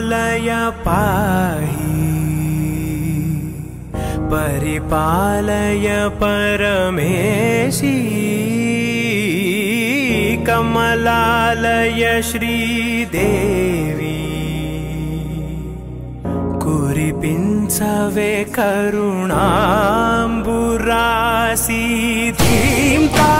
लय पाहि। परिपालय परमेशी। कमलालय श्रीदेवी। कुरिपिंसवे पिन्सवे करुणाम्बुरासीधिम्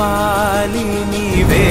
పాలి నీవే